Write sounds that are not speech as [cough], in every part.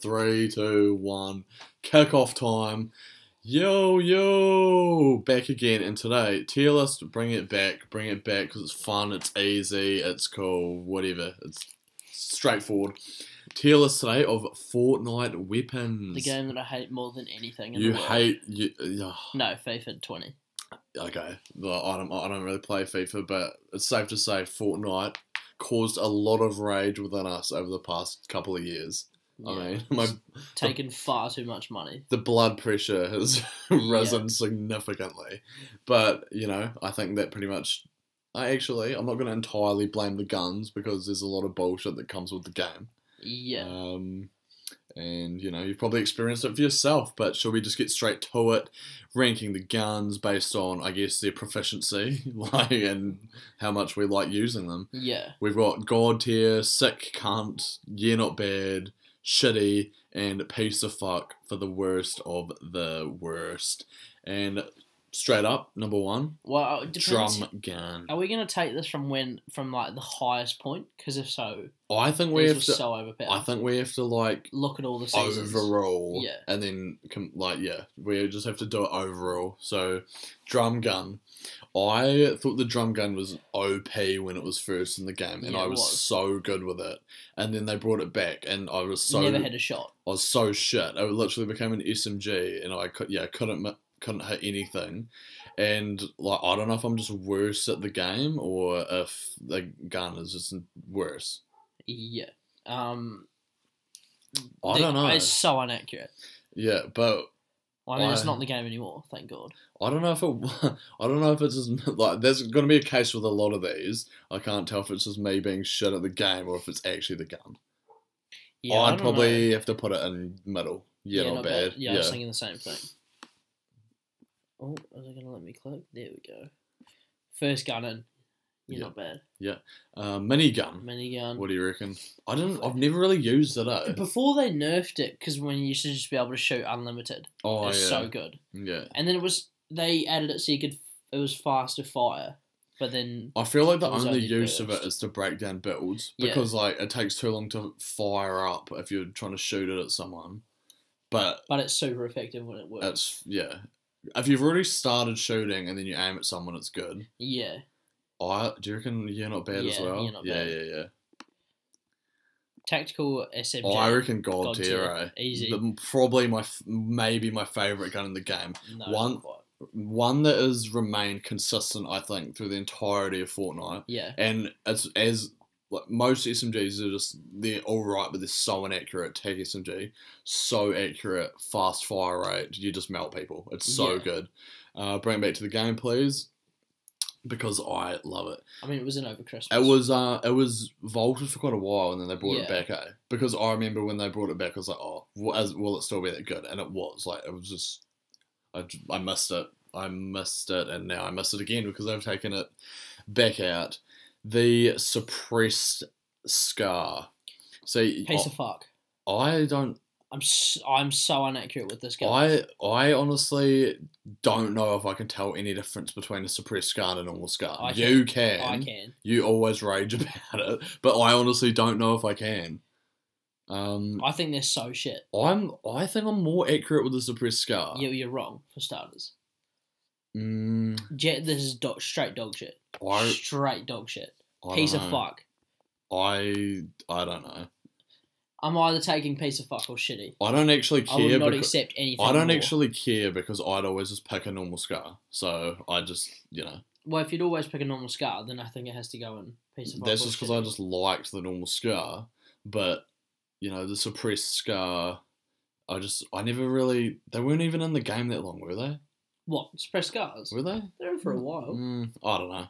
Three, two, one. Kick off time. Yo, yo, back again. And today, tier list, bring it back, bring it back because it's fun, it's easy, it's cool, whatever. It's straightforward. Tier list today of Fortnite weapons. The game that I hate more than anything. In you the world. hate you. ugh. No, FIFA 20. okay, well, I don't, I don't really play FIFA, but it's safe to say Fortnite caused a lot of rage within us over the past couple of years. I Yeah. mean, [laughs] my Taken far too much money. the blood pressure has [laughs] risen significantly, but you know, I think that pretty much. I actually, I'm not going to entirely blame the guns because there's a lot of bullshit that comes with the game. Yeah. Um, and you know, you've probably experienced it for yourself, but shall we just get straight to it? Ranking the guns based on, I guess, their proficiency, [laughs] like, and how much we like using them. yeah. We've got God tier, sick, cunt, yeah, not bad, shitty, and piece of fuck for the worst of the worst. And straight up, number one, Well, uh, it drum gun. Are we going to take this from when, from like the highest point? Because if so, I think we have to. so overpowered. I think we have to like Look at all the seasons. overall. Yeah. And then, like, yeah, we just have to do it overall. So, drum gun. I thought the drum gun was OP when it was first in the game, and Yeah, I was, was. so good with it. And then they brought it back, and I was so Never had a shot. I was so shit. I literally became an SMG, and I could yeah couldn't couldn't hit anything. And like I don't know if I'm just worse at the game or if the gun is just worse. Yeah. Um. I the- don't know. It's so inaccurate. Yeah, but Well, I mean, it's not in the game anymore. Thank God. I don't know if it. [laughs] I don't know if it's just [laughs] like there's going to be a case with a lot of these. I can't tell if it's just me being shit at the game or if it's actually the gun. Yeah. I I'd probably know. have to put it in middle. Yeah, not, bad. Yeah, I Yeah, was thinking the same thing. Oh, is it gonna let me click? There we go. First gun in. You're Yeah. not bad. Yeah. Uh, minigun. Minigun. What do you reckon? I don't. I've never really used it. Eh? Before they nerfed it, because when you used to just be able to shoot unlimited, Oh it yeah, so good. yeah. And then it was they added it so you could. It was faster fire, but then I feel like the only only use of it is to break down builds Yeah. because like it takes too long to fire up if you're trying to shoot it at someone. But but it's super effective when it works. it's yeah. If you've already started shooting and then you aim at someone, it's good. yeah, I do you reckon you're not bad as well? yeah, bad. yeah, yeah. tactical SMG. Oh, I reckon God, God tier, tier. eh? Easy. The, probably my maybe my favorite gun in the game. No, one-. One that has remained consistent, I think, through the entirety of Fortnite. Yeah, and it's as like most SMGs are just they're all right, but they're so inaccurate. Take SMG, so accurate, fast fire rate, you just melt people. It's so Yeah. good. Uh, bring it back to the game, please, because I love it. I mean it was in over Christmas. It was uh, it was vaulted for quite a while, and then they brought it back. Eh? Because I remember when they brought it back, I was like, oh, will it still be that good? And it was like it was just, I, I missed it. I missed it, and now I missed it again because they've taken it back out. The suppressed scar. See, piece of fuck. I don't. I'm I'm so inaccurate with this guy. I I honestly don't know if I can tell any difference between a suppressed scar and a normal scar. I you can. I can. You always rage [laughs] about it, but I honestly don't know if I can. Um, I think they're so shit. I'm. I think I'm more accurate with the suppressed scar. You, you're wrong for starters. Mm, Jet, this is do- straight dog shit. I, straight dog shit. I Piece of fuck. I I don't know. I'm either taking piece of fuck or shitty. I don't actually care. I will not because, accept anything. I don't more. actually care because I'd always just pick a normal scar. So I just you know Well, if you'd always pick a normal scar, then I think it has to go in piece of fuck. that's just because I just liked the normal scar, but you know the suppressed scar. I just I never really they weren't even in the game that long were they? what suppressed scars. Were they? They're in for a while. Mm, I don't know.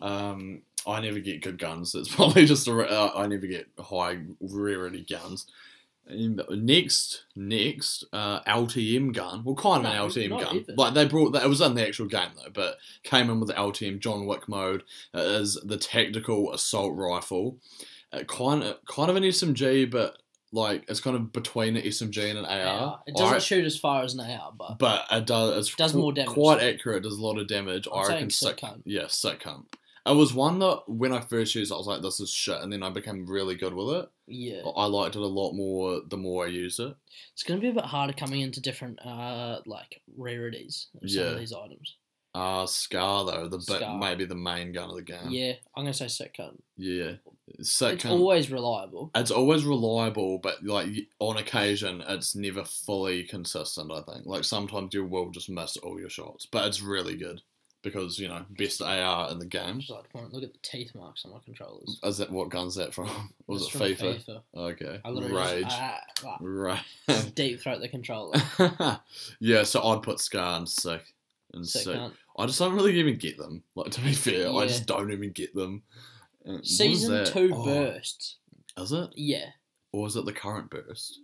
Um, I never get good guns. It's [laughs] probably just a, uh, I never get high rarity guns. And next, next, uh, LTM gun. Well, kind of No, an LTM gun. even. Like they brought that. It was in the actual game though, but came in with the LTM John Wick mode. It is the tactical assault rifle. Uh, kind of, kind of an SMG, but like it's kind of between an SMG and an AR. It doesn't I- shoot as far as an AR, but but it does. It's Does more damage. Quite accurate. Does a lot of damage. I'm I reckon sick sick. cunt. Yeah, sick cunt. It was one that when I first used it, I was like, "This is shit," and then I became really good with it. Yeah, I liked it a lot more the more I used it. it's gonna be a bit harder coming into different uh like rarities of some of these items. Uh Scar though, the bit maybe the main gun of the game. Yeah, I'm gonna say cunt. yeah. Sick It's always reliable. it's always reliable, but like on occasion, it's never fully consistent. I think like sometimes you will just miss all your shots, but it's really good because you know best AR in the game. Just like look at the teeth marks on my controllers. Is that what gun's that from? [laughs] Was it from FIFA? FIFA. Okay, I rage, just, ah, ah, right. [laughs] deep throat the controller. [laughs] yeah, so I'd put Scar and sick and Sick sick. I just don't really even get them. Like to be fair, I just don't even get them. Season two Oh, bursts. Is it? Yeah, Or is it the current burst?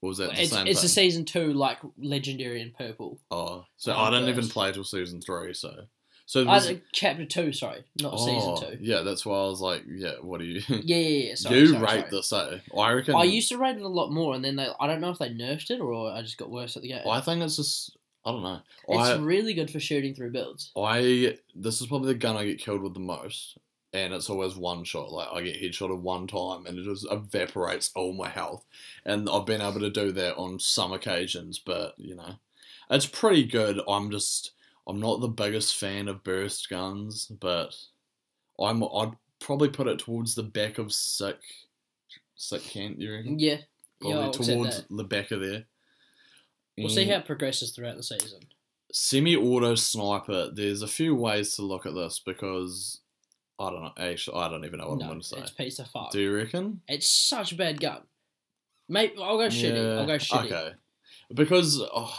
Or is that the it's same it's a season two like legendary in purple. Oh, so I don't even play till season three. So, so Uh, this, chapter two, sorry, not oh, season two. Yeah, that's why I was like, yeah. What do you? Yeah, yeah, yeah. Sorry, [laughs] you sorry, rate sorry. this, eh? I reckon. I used to rate it a lot more, and then they, I don't know if they nerfed it or I just got worse at the game. I think it's just. I don't know. it's I, really good for shooting through builds. I this is probably the gun I get killed with the most, and it's always one shot. Like I get headshotted one time, and it just evaporates all my health. And I've been able to do that on some occasions, but you know, it's pretty good. I'm just I'm not the biggest fan of burst guns, but I'm I'd probably put it towards the back of sick sick Kent. You reckon? Yeah, Probably yeah, towards the back of there. We'll see how it progresses throughout the season. semi-auto sniper. There's a few ways to look at this because I don't know. Actually, I don't even know what I'm going to say. it's piece of fuck. Do you reckon? It's such a bad gun. Mate, I'll go shitty. I'll go shitty. Okay, because oh,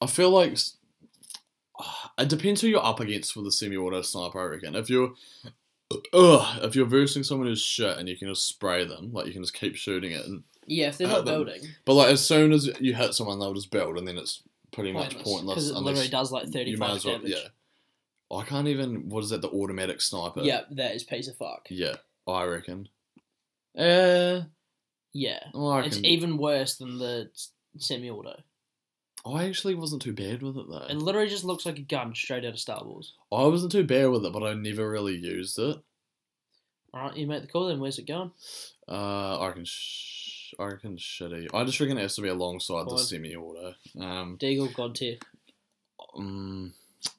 I feel like oh, it depends who you're up against with the semi-auto sniper. I reckon if you're. Ugh, if you're versing someone who's shit and you can just spray them, like you can just keep shooting it, and, Yeah, if they're not then- building, but like as soon as you hit someone, they'll just build, and then it's pretty much pointless. because pointless. it literally does like thirty-five well, damage. yeah. I can't even. What is that? The automatic sniper. Yeah, that is piece of fuck. Yeah, I reckon. Uh, Yeah, I it's even worse than the semi-auto. I actually wasn't too bad with it though. It literally just looks like a gun straight out of Star Wars. I wasn't too bad with it, but I never really used it. All right, you make the call. Then where's it going? Uh, I can. Sh- I reckon shitty. I just reckon it has to be alongside the semi-auto. Um, Deagle God tier. um,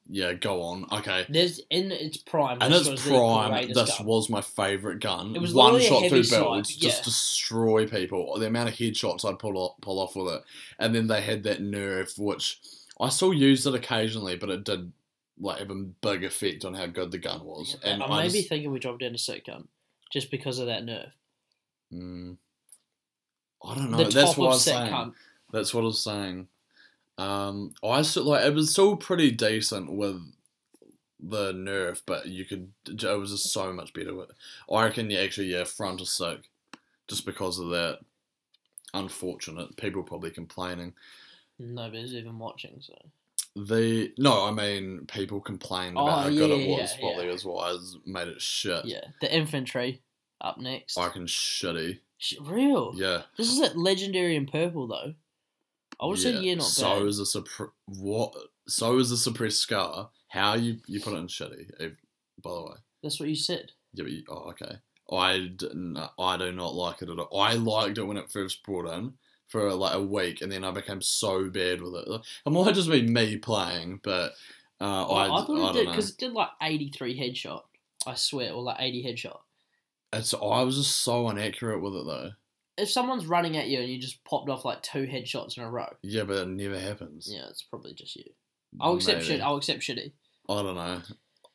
yeah, go on. Okay. There's in its prime. And its prime, this gun. was my favourite gun. It was one shot through builds, just destroy people. The amount of headshots I'd pull off, pull off with it, and then they had that nerve, which I still used it occasionally, but it did like have a big effect on how good the gun was. And I I may be thinking we dropped down to sick gun just because of that nerf. mm, I don't know. the That's what I was saying. cunt. That's what I was saying. Um, I still like it was still pretty decent with the nerf, but you could it was just so much better with. I reckon yeah, actually yeah, front is sick, just because of that. Unfortunate people probably complaining. Nobody's even watching, so The no, I mean people complain about Oh, how good yeah, it yeah, was. yeah. probably is why it's made it shit. yeah. The infantry up next. I reckon shitty. Sh- Real. Yeah. This is at legendary in purple though. I would say yeah, not so bad. is a suppre- what? So is a suppressed scar. How you you put it in shitty? By the way. That's what you said. Yeah, but you, oh, okay. I, d- no, I do not like it at all. I liked it when it first brought in for like a week, and then I became so bad with it. It might just be me playing, but uh, I, I, I I, thought it don't did because it did like eighty three headshot. I swear, or like eighty headshot. It's I was just so inaccurate with it though. If someone's running at you and you just popped off like two headshots in a row, Yeah, but it never happens. yeah, it's probably just you. I'll accept Maybe. shit. I'll accept shitty. I don't know.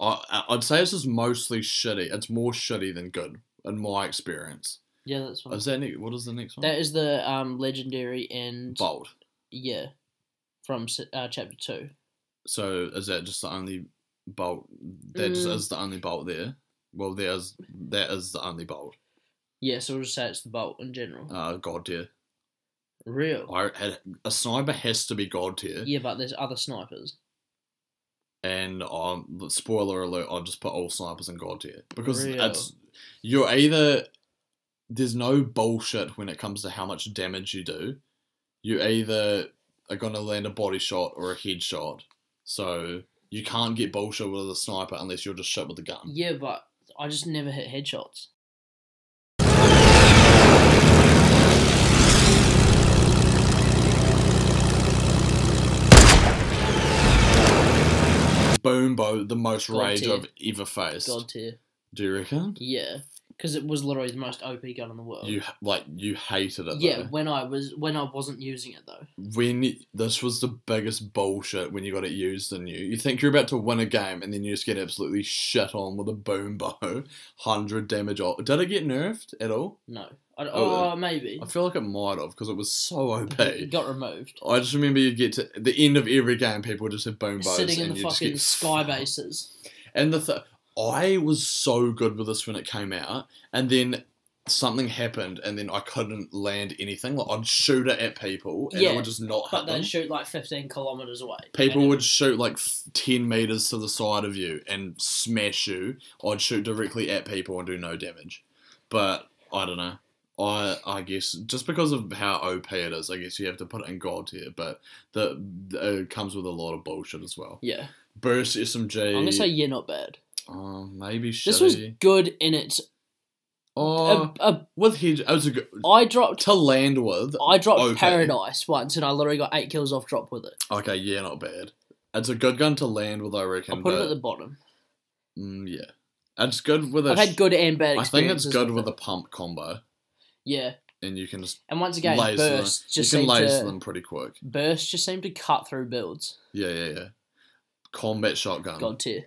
I I'd say this is mostly shitty. It's more shitty than good in my experience. Yeah, that's fine. Is that ne- what is the next one? That is the um legendary and Bolt. yeah, from uh, chapter two. So is that just the only bolt? That just Mm. is the only bolt there. Well, there's that is the only bolt. Yeah, so we'll just say it's the bolt in general. Uh, god tier. Real. I a sniper has to be god tier. Yeah, but there's other snipers. And um, spoiler alert, I'll just put all snipers in god tier because Real. it's you're either there's no bullshit when it comes to how much damage you do. You either are gonna land a body shot or a headshot. So You can't get bullshit with a sniper unless you're just shit with a gun. Yeah, but I just never hit headshots. Boom bow, the most God rage tier. I've ever faced. God tier. Do you reckon? Yeah, because it was literally the most OP gun in the world. You like you hated it. yeah, though. when I was when I wasn't using it though. when this was the biggest bullshit when you got it used in you. You think you're about to win a game and then you just get absolutely shit on with a boom bow, [laughs] hundred damage. Off. Did it get nerfed at all? No, I, Oh, oh, maybe I feel like it might have because it was so OP. it got removed. I just remember you get to the end of every game, people just have boom bows Sitting in and the fucking get sky bases. And the th- I was so good with this when it came out, and then something happened, and then I couldn't land anything. Like I'd shoot it at people, and Yeah, it would just not But them. shoot like fifteen kilometers away. People would shoot like 10 meters to the side of you and smash you. I'd shoot directly at people and do no damage. But I don't know. I I guess just because of how OP it is, I guess you have to put it in God tier. But the, the it comes with a lot of bullshit as well. Yeah, Burst SMG. I'm gonna say yeah, not bad. oh, maybe shitty. This was good in its. oh, a, a, with hedge, it was a good I dropped. to land with. I dropped okay. Paradise once, and I literally got eight kills off drop with it. Okay, yeah, not bad. It's a good gun to land with, I reckon. I'll reckon. put it at the bottom. mm, yeah, it's good with a. I've had good and bad. I think it's good with it. a pump combo, Yeah, and you can just and once again, laser them. burst just you can laser to them pretty quick. burst just seemed to cut through builds. Yeah, yeah, yeah. Combat shotgun. God tier.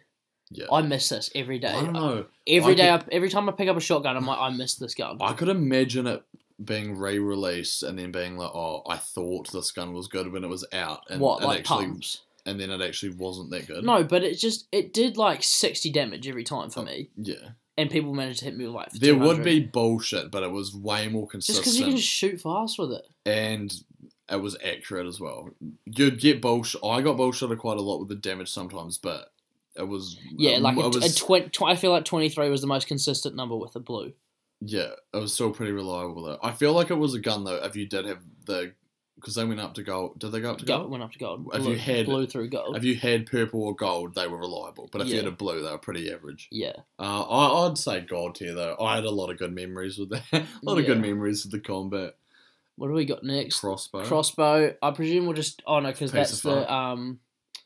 Yeah. I miss this every day. I don't know. Every I day, I, every time I pick up a shotgun, I'm like, I miss this gun. I could imagine it being re-released and then being like, "Oh, I thought this gun was good when it was out," and what it like actually, pumps? and then it actually wasn't that good. No, but it just it did like sixty damage every time for Oh, me, Yeah, and people managed to hit me with like there would be bullshit, but it was way more consistent. just because you can just shoot fast with it. and it was accurate as well. You'd get bullshit. I got bullshitted quite a lot with the damage sometimes, but it was Yeah, like it a, was, a tw- I feel like twenty three was the most consistent number with the blue. yeah, it was still pretty reliable though. I feel like it was a gun though. If you did have the, because they went up to gold. Did they go up to Gold gold? went up to gold. Have blue, you had- blue through gold? If you had purple or gold, they were reliable. But if you had a blue, they were pretty average. yeah, Uh, I, I'd say gold tier though. I had a lot of good memories with that. [laughs] a lot of good memories with the combat what do we got next? crossbow. Crossbow. I presume we'll just oh no, because that's the um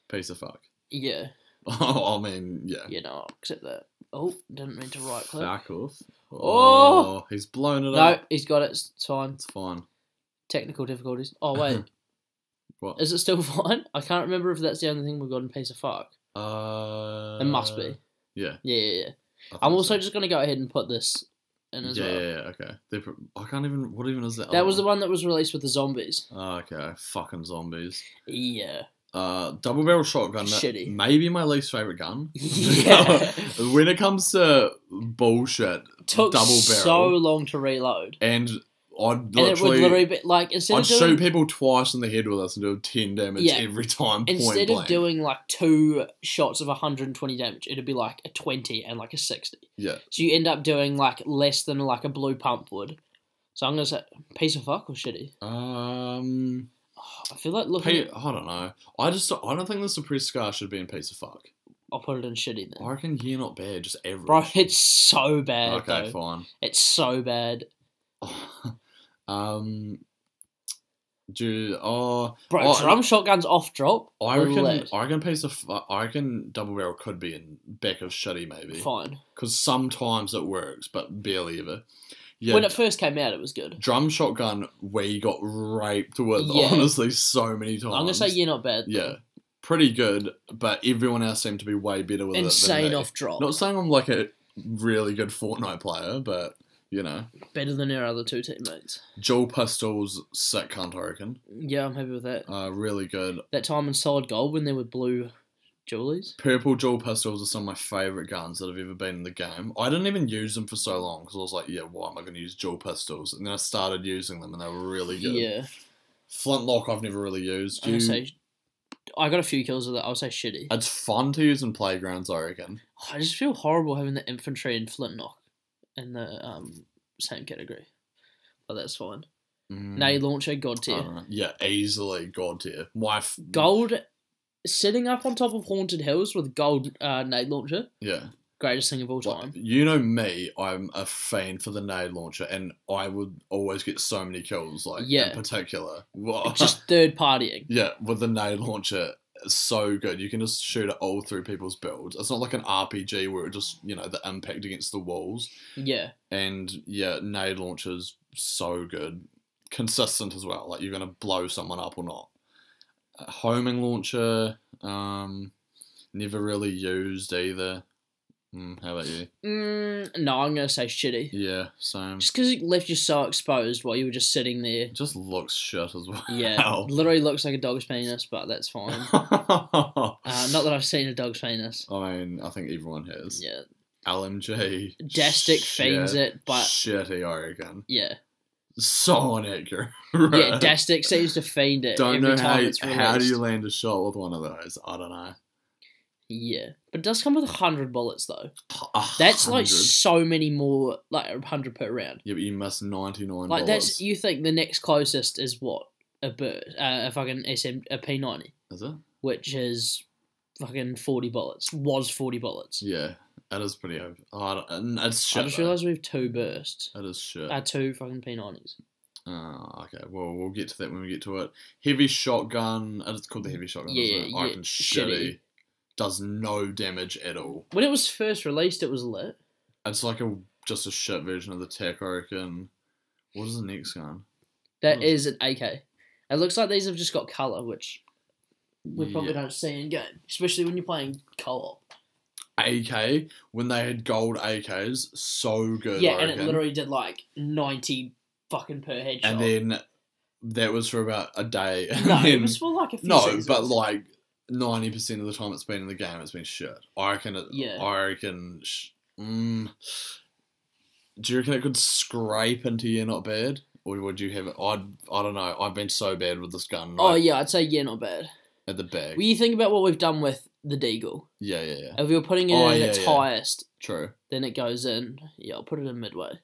Piece of fuck. [laughs] yeah I mean, yeah. yeah know, I'll that. Oh, didn't mean to right click. Fuck off. Oh! he's blown it No, up. he's got it. It's fine. It's fine. Technical difficulties. Oh wait, [laughs] What? is it still [laughs] fine? I can't remember if that's the only thing we've got in piece of fuck. Uh, It must be. Yeah. Yeah, yeah, yeah. I'm also so. just gonna go ahead and put this in as yeah, well. yeah, yeah, okay. They're, I can't even. What even is that? That other was the one that was released with the zombies. Oh, okay, fucking zombies. Yeah. Uh, double barrel shotgun. Shitty. Maybe my least favorite gun. [laughs] Yeah. when it comes to bullshit, Took double so long to reload. and I'd And it would literally, be like instead I'd of doing shoot people twice in the head with us and do ten damage Yeah. every time. Point instead of doing like two shots of 120 damage, it'd be like a 20 and like a 60. yeah, So you end up doing like less than like a blue pump would. So I'm gonna say piece of fuck or shitty. um, I feel like looking. Pe- I don't know. I just I don't think the suppressed scar should be in piece of fuck. I'll put it in shitty then. I reckon yeah, not bad, just average. Bro, it's so bad. okay, though. fine. It's so bad. [laughs] um, do oh, Bro, Oh, drum shotguns off drop. I reckon lit. I reckon piece of I reckon double barrel could be in back of shitty maybe Fine. because sometimes it works, but barely ever. Yeah, When it first came out, it was good. drum shotgun we got raped with Yeah. honestly so many times. I'm gonna say you're not bad. yeah, pretty good, but everyone else seemed to be way better with it. Insane than me. off drop. Not saying I'm like a really good Fortnite player, but you know, Better than our other two teammates. dual pistols, sick cunt, I reckon. Yeah, I'm happy with that. Uh, really good. That time in solid gold when there were blue jewelies. Purple dual pistols are some of my favourite guns that have ever been in the game. I didn't even use them for so long because I was like, yeah, why am I going to use dual pistols? And then I started using them and they were really good. Yeah. Flintlock I've never really used. You, say I got a few kills with that. I'll say shitty. it's fun to use in playgrounds, I reckon. I just feel horrible having the infantry in flintlock in the um same category. But that's fine. Mm, Nade launcher, god tier. Yeah, easily God tier. My f- Gold sitting up on top of haunted hills with gold uh, nade launcher, Yeah. greatest thing of all Like, time. you know me, I'm a fan for the nade launcher, and I would always get so many kills. Like Yeah. in particular, Just third partying. [laughs] yeah, with the nade launcher, so good. You can just shoot it all through people's builds. It's not like an RPG where it just you know the impact against the walls. Yeah, And yeah, nade launcher's so good, consistent as well. Like you're gonna blow someone up or not. A homing launcher, um, never really used either. Mm, how about you? mm, no, I'm gonna say shitty. Yeah, same. Just because it left you so exposed while you were just sitting there. It just looks shit as well. Yeah, [laughs] literally looks like a dog's penis, but that's fine. [laughs] Uh, not that I've seen a dog's penis. I mean, I think everyone has. Yeah, LMG. Dastic feigns it, but Shitty, I reckon. yeah, So inaccurate. yeah. [laughs] Dastic seems to fiend it Don't every know how, how do you land a shot with one of those? I don't know. Yeah, but it does come with a hundred bullets though. That's like so many more, like hundred per round. Yeah, but you miss 99 Like bullets. that's you think the next closest is what a bird, uh, a fucking SM, a P ninety, Is it? which is fucking forty bullets. Was forty bullets. Yeah, that is pretty over. Oh, it's shit. I just though. realised we have two bursts. That is shit. Uh, two fucking P nineties. Oh, okay. Well, we'll get to that when we get to it. Heavy shotgun. It's called the heavy shotgun. Yeah, isn't it? I yeah, shitty. shitty. Does no damage at all. When it was first released, it was lit. It's like a just a shit version of the tech. I reckon. What is the next gun? That is an AK. It looks like these have just got colour, which we probably Yeah. don't see in game, especially when you're playing co-op. AK when they had gold AKs, so good. yeah, I and it reckon. literally did like ninety fucking per headshot. And then that was for about a day. And [laughs] no, it then- was for like a few no, seasons. but like ninety percent of the time it's been in the game, it's been shit. I reckon. It, Yeah. I reckon. Sh- mm, do you reckon it could scrape into you not bad, or would you have it? I I don't know. I've been so bad with this gun. oh yeah, I'd say yeah, not bad. at the back. When you think about what we've done with the Deagle, yeah, yeah, yeah. if you're putting it Oh, in yeah, its yeah. highest, True. then it goes in. Yeah, I'll put it in midway.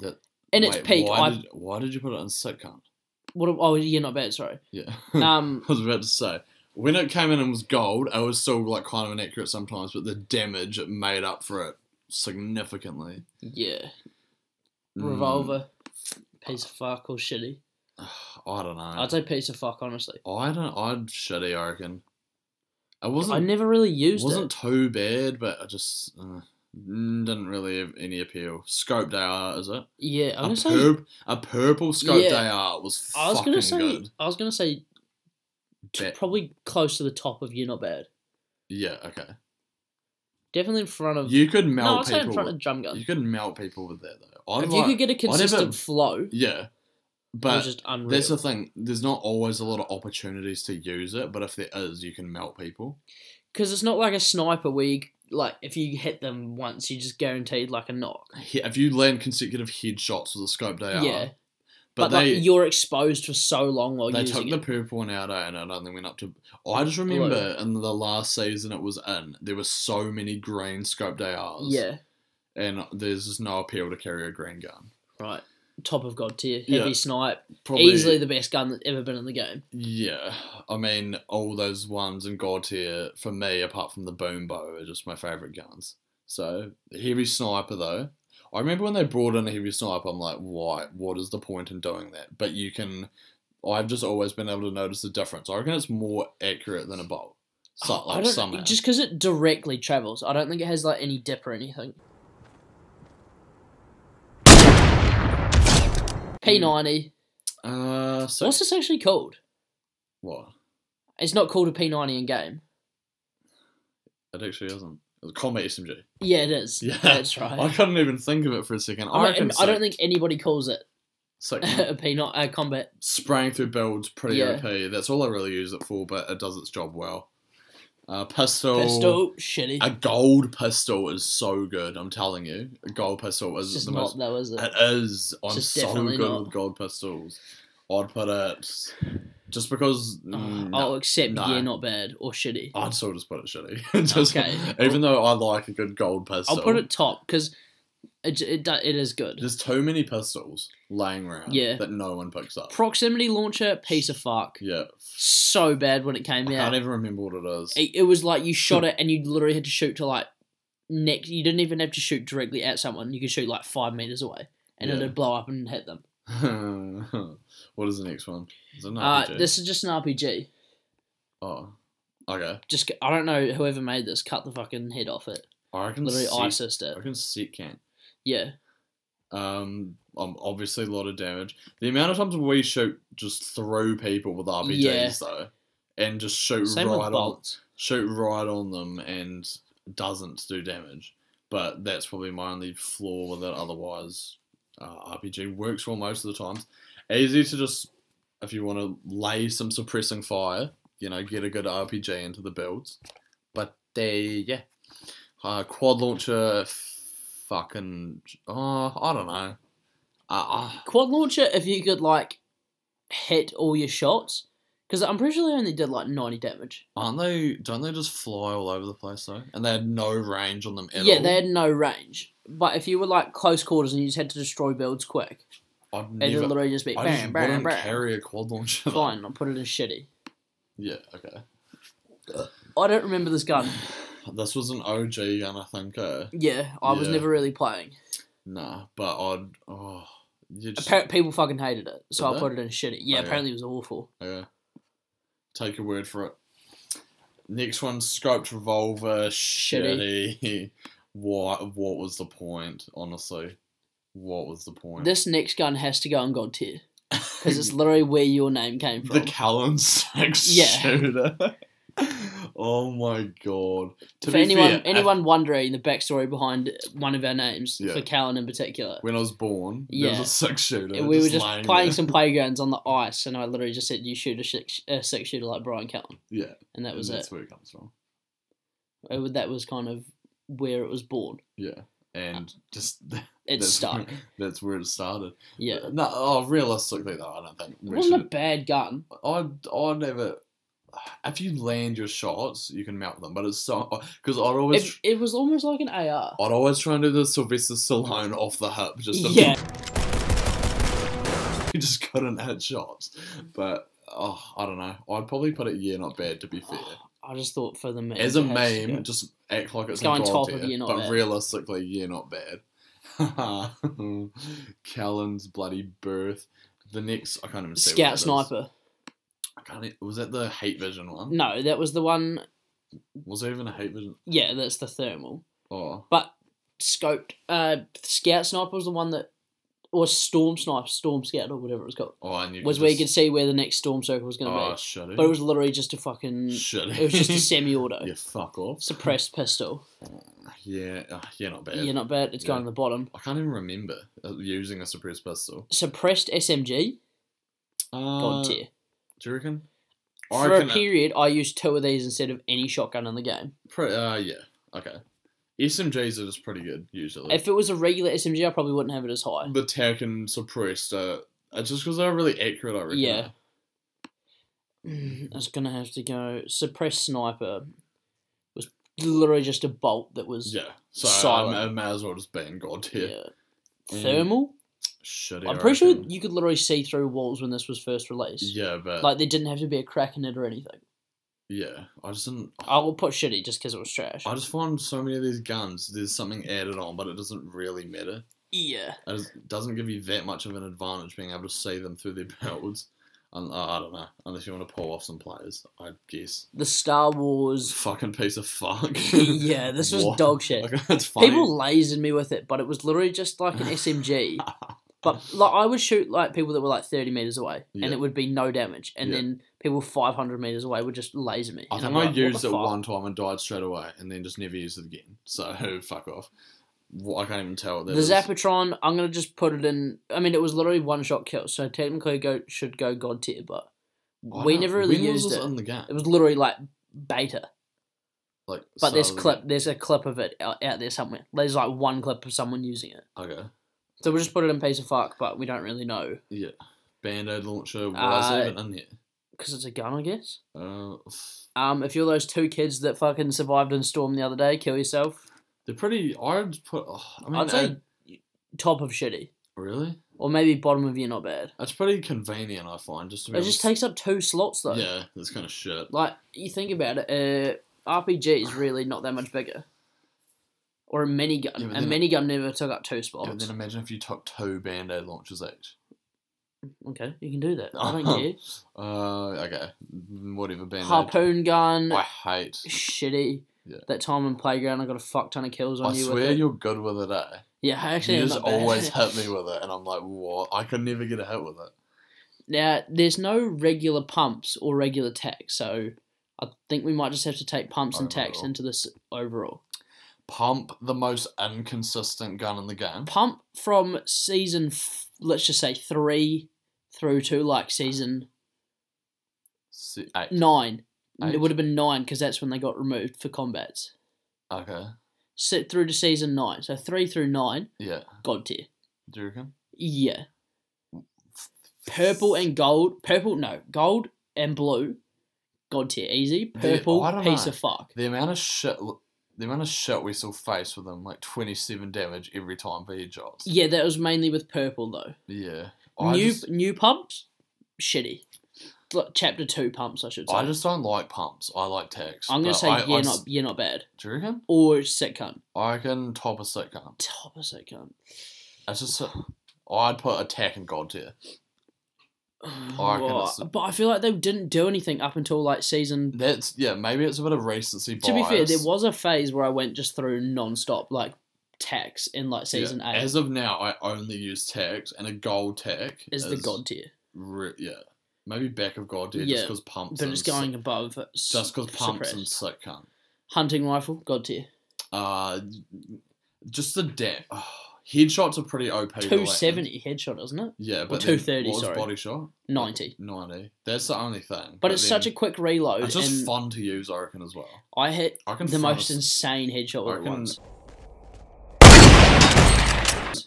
That- in its peak, Why did, why did you put it on sitcom? what? Oh yeah, not bad. Sorry. Yeah. Um, [laughs] I was about to say when it came in and was gold, it was still like kind of inaccurate sometimes, but the damage it made up for it significantly. yeah, Mm, revolver, piece of fuck or shitty. [sighs] I don't know. I'd say piece of fuck, honestly. I don't. I'd shitty. I reckon. I wasn't. I never really used it wasn't too bad, but I just uh, mm, didn't really have any appeal. Scoped AR, is it? Yeah, I'm A, gonna say. a purple scoped Yeah. AR was I was gonna say. good. I was gonna say Ba- probably close to the top of you're not bad. yeah. Okay. Definitely in front of. You could melt no, I'd say in people. front of drum gun. You could melt people with that though. I'd if like, you could get a consistent flow, Yeah. But just unreal. that's the thing. There's not always a lot of opportunities to use it, but if there is, you can melt people. Because it's not like a sniper where you like if you hit them once, you just guaranteed like a knock. If you land consecutive headshots with a scoped AR, Yeah, but, but, they like, you're exposed for so long while they took the it. purple one out, eh, and it only went up to. I just remember in the last season it was in, there were so many green scoped ARs. yeah, and there's just no appeal to carry a green gun. right. Top of god tier, Yeah. heavy snipe, Probably, easily the best gun that's ever been in the game. Yeah, I mean, all those ones in God tier for me, apart from the boom bow, are just my favorite guns. So the heavy sniper though, I remember when they brought in a heavy sniper, I'm like, why? What is the point in doing that? But you can. I've just always been able to notice the difference. I reckon it's more accurate than a bolt. So, Oh, I like don't somehow. just because it directly travels. I don't think it has like any dip or anything. P ninety. Uh, so What's this actually called? what? It's not called a P ninety in game. It actually isn't. It's a combat SMG. Yeah, it is. Yeah, that's right. I couldn't even think of it for a second. I, reckon I don't think anybody calls it so. [laughs] a P not a combat. spraying through builds pretty Yeah. OP. That's all I really use it for, but it does its job well. Uh, pistol, Pistol, shitty. A gold pistol is so good. I'm telling you, a gold pistol it's is just the not most. though, is it? It is. I'm just so good not. with gold pistols. I'd put it just because. Oh, mm, I'll no, accept no. yeah, not bad or shitty. I'd still just put it shitty. [laughs] just, Okay. Even though I like a good gold pistol. I'll put it top because It it it is good. There's too many pistols laying around Yeah. that no one picks up. Proximity launcher, piece of fuck. Yeah. So bad when it came I out. I can't even remember what it is. It, it was like you shot it and you literally had to shoot to like next. You didn't even have to shoot directly at someone. You could shoot like five meters away, and Yeah. it'd blow up and hit them. [laughs] what is the next one? Is it an Uh, this is just an RPG. Oh. Okay. Just I don't know whoever made this. Cut the fucking head off it. I reckon Literally set, ISISed I it. reckon set can. Yeah, Um, um, obviously a lot of damage. The amount of times we shoot just throw people with RPGs Yeah. though, and just shoot same right on, shoot right on them and doesn't do damage. But that's probably my only flaw with it. Otherwise, uh, RPG works well most of the times. Easy to just if you want to lay some suppressing fire, you know, get a good RPG into the builds. But they, yeah, uh, quad launcher, fucking, oh, I don't know. Uh, uh, Quad launcher, if you could like hit all your shots, because I'm pretty sure they only did like 90 damage. aren't they? Don't they just fly all over the place though? And they had no range on them at yeah, all. Yeah, they had no range. But if you were like close quarters and you just had to destroy builds quick, I'd it'd literally just be I bam, just bam, wouldn't bam. carry a quad launcher. Fine, I'll put it in shitty. Yeah. Okay. I don't remember this gun. [sighs] This was an OG gun, I think. Uh, Yeah, I was Yeah. never really playing. nah, but I'd. Oh, you just. Appar- people fucking hated it, so Did I they? put it in shitty. Yeah, Okay. apparently it was awful. Okay. Take your word for it. Next one, scoped revolver. Shitty. Shitty. [laughs] what? What was the point? Honestly, what was the point? This next gun has to go on God tier because it's [laughs] literally where your name came from. the from. Callen Six Yeah. shooter. [laughs] oh my god! To for anyone fair, anyone wondering the backstory behind one of our names, Yeah. for Callen in particular, when I was born, there Yeah. was a six shooter. we were just playing there. some playgrounds on the ice, and I literally just said, "You shoot a six, a six shooter like Brian Callan," Yeah, and that was and it. that's where it comes from. It That was kind of where it was born. Yeah, and just [laughs] It that's, stuck. [laughs] That's where it started. Yeah, No, oh, realistically though, I don't think it wasn't a bad gun. I'd, I'd never. If you land your shots, you can melt them, but it's so because I'd always, It, it was almost like an AR. I'd always try and do the Sylvester Stallone off the hip, just to, Yeah, you [laughs] just couldn't hit shots. But oh, I don't know. I'd probably put it yeah, not bad. To be fair, I just thought for the meme. as a it has to meme, go. just act like it's Go on a god top tier, of yeah, not but bad. realistically, yeah, not bad. [laughs] Callen's bloody birth. The next, I can't even say. Scout sniper. I can't. Was that the hate vision one? No, that was the one. Was there even a hate vision? Yeah, that's the thermal. Oh, But scoped. Uh, Scout sniper was the one that, or storm snipe, storm scout or whatever it was called, oh, and you was where you could see where the next storm circle was going to Oh, be. shitty. But it was literally just a fucking. shitty. It was just a [laughs] semi-auto, yeah, fuck off. suppressed pistol. [laughs] Yeah, uh, yeah, not bad. Yeah, not bad. It's going to the bottom. I can't even remember uh, using a suppressed pistol. Suppressed SMG. Uh, God tier. Do you reckon? I For a reckon it- period, I used two of these instead of any shotgun in the game. Pre- uh, yeah, okay. SMGs are just pretty good usually. If it was a regular SMG, I probably wouldn't have it as high. the tech and suppressed, uh, uh, just because they're really accurate, I reckon. Yeah. Mm, It's gonna have to go. Suppressed sniper was literally just a bolt that was Yeah. So Silent. I, I may as well just be in God tier. yeah. Mm. Thermal. Shitty. I'm pretty sure you could literally see through walls when this was first released. Yeah, but Like there didn't have to be a crack in it or anything. Yeah, I just didn't. I will put shitty just because it was trash. I just find so many of these guns, there's something added on, but it doesn't really matter. yeah. It just- doesn't give you that much of an advantage being able to see them through their [laughs] builds. Um, I don't know, unless you want to pull off some players, I guess. The Star Wars. Fucking piece of fuck. [laughs] yeah, this was [laughs] What? dog shit. Like. People lasered me with it, but it was literally just like an SMG. But like I would shoot like people that were like thirty meters away, Yeah. and it would be no damage. And Yeah. then people five hundred meters away would just laser me. I think I'm like, used it fuck? one time and died straight away, and then just never used it again. So [laughs] fuck off. Well, I can't even tell what that The is. Zapatron, I'm gonna just put it in. I mean, it was literally one shot kill, so technically it go should go god tier, but I we never really used it. in the game. It was literally like beta. like, But there's start of clip, there's a clip of it out, out there somewhere. There's like one clip of someone using it. Okay. So we'll just put it in piece of fuck, but we don't really know Yeah. Band aid launcher. Why Uh, is it even in here? Because it's a gun, I guess. Uh, Um, if you're those two kids that fucking survived in storm the other day, kill yourself. they're pretty. I'd put. oh, I mean, I'd say uh, top of shitty, Really? or maybe bottom of year not bad. That's pretty convenient, I find. Just to be It just takes up two slots though. Yeah, that's kind of shit. Like you think about it, uh, RPG is really not that much bigger. Or a minigun. Yeah, a minigun never took up two Yeah, spots. but then imagine if you took two band aid launchers each. Okay, you can do that. I don't care. [laughs] Uh, okay, whatever band. Harpoon gun, I hate. shitty. Yeah. That time in playground, I got a fuck ton of kills on I you I swear you're good with it, eh? Yeah, I actually you just always hit me [laughs] with it, and I'm like, what? I could never get a hit with it. Now, there's no regular pumps or regular tax, so I think we might just have to take pumps and tax Overall. into this overall. Pump, the most inconsistent gun in the game. Pump from season, let's just say three through to like season Eight. nine. Eight? It would have been nine because that's when they got removed for combats. Okay. Sit through to season nine, so three through nine, Yeah. god tier. Do you reckon? Yeah. Purple and gold. Purple, no. Gold and blue. God tier. Easy. Purple, I don't piece know. of fuck. The amount of shit, the amount of shit we still face with them, like 27 damage every time for headshots. Yeah, that was mainly with purple though. Yeah. I new just, new pumps, shitty. Like, Chapter two pumps, I should say. I just don't like pumps. I like tags. I'm gonna say I, yeah, I, not yeah, not bad. Do you reckon? Or cunt. I can top a sick gun. Top of cunt. It's just, I'd put attack and god tier. Well, it's- but I feel like they didn't do anything up until like season. That's yeah. Maybe it's a bit of recency bias. To be fair, there was a phase where I went just through non-stop like tax in like season Yeah, eight. As of now, I only use tags, and a gold tag is the god tier, Re- yeah, maybe back of god tier Yeah, just because pumps. but and it's going above. just because pumps and suppressed. sick cunt. hunting rifle god tier. Uh, just the deck. Oh, headshots are pretty OP. to Two headshot, isn't it? Yeah, but 230, what was sorry. body shot Ninety. ninety. That's the only thing. But it's such a quick reload, It's just and fun to use, I reckon, as well. I hit I can the front most a insane headshot I at can once.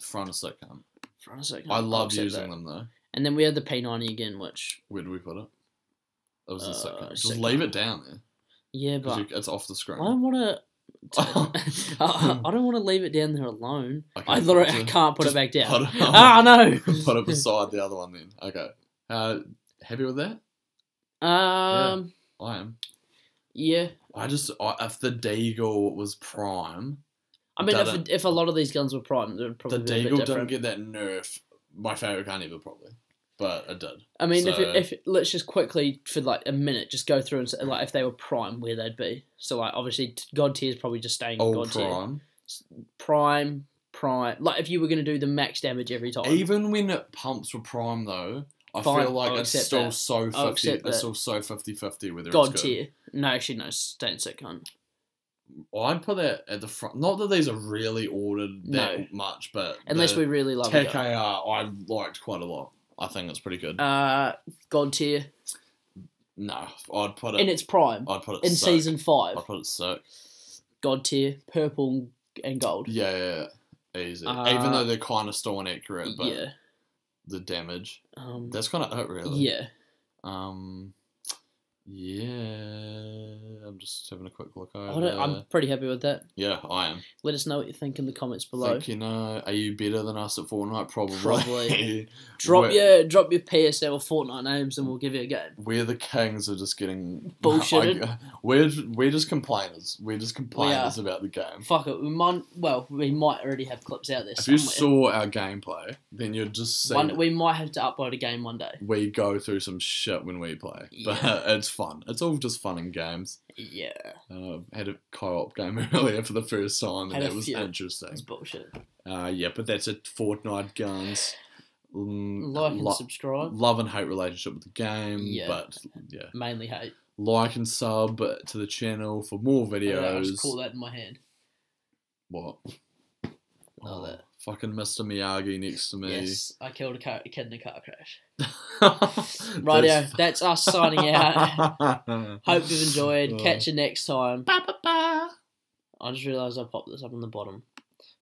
front a second. For a second, I love accept using that. them though. And then we had the P90 again, which Where do we put it? That was the Uh, cunt. Just sick leave it down there. yeah, 'cause but you- it's off the screen. I don't want to. [laughs] I I don't want to leave it down there alone. Okay, I literally just- can't put it back down. put it- ah no. [laughs] Put it beside the other one then. Okay. Uh, happy with that? Um. I am. Yeah. I just I, if the Deagle was prime, I mean, if, if a lot of these guns were prime, it would the probably be a bit Deagle didn't get that nerf. My favorite gun ever probably, but it did. I mean, if, it, if let's just quickly for like a minute, just go through and say, like if they were prime, where they'd be. So like obviously God tier is probably just staying Old God tier. prime. Prime, prime. Like if you were going to do the max damage every time. Even when it pumps were prime though, I Fine, feel like I'll it's still that. so 50 It's still so 50-50 whether God it's good. tier. No, actually no. Staying sick cunt. I'd put that at the front. Not that these are really ordered that No. much, but Unless we really love it. Tech AR I liked quite a lot. I think it's pretty good. Uh, God tier no, I'd put it. in its prime I'd put it in sick. season five. I'd put it sick. God tier, purple and gold. Yeah, yeah, yeah. easy. Uh, Even though they're kind of still inaccurate, but yeah. the damage Um, that's kind of it, really. yeah. Um. Yeah, I'm just having a quick look over. I'm pretty happy with that. yeah, I am. Let us know what you think in the comments below. Think you know? Are you better than us at Fortnite? Probably. Probably. [laughs] Drop We're- your drop your PSL or Fortnite names and we'll give you a game. We're the kings of just getting [laughs] Bullshitted. I- we're we're just complainers. We're just complainers about the game. Fuck it, we might well we might already have clips out there If you saw our gameplay, then you'd just see One, we might have to upload a game one day. we go through some shit when we play, but [laughs] it's fun. It's all just fun and games. Yeah, Uh, had a co-op game [laughs] earlier for the first time, and that was few. interesting. that's bullshit. Uh, yeah, but that's a Fortnite guns. Mm, Like and lo- subscribe. love and hate relationship with the game, Yeah. but yeah, Mainly hate. like and sub to the channel for more videos. don't I just call that in my hand. What? Oh, that. Fucking Mr. Miyagi next to me. Yes, I killed a, car, a kid in a car crash. [laughs] That's- Rightio, that's us signing out. [laughs] Hope you've enjoyed. Catch you next time. Ba, ba, ba. I just realised I popped this up on the bottom.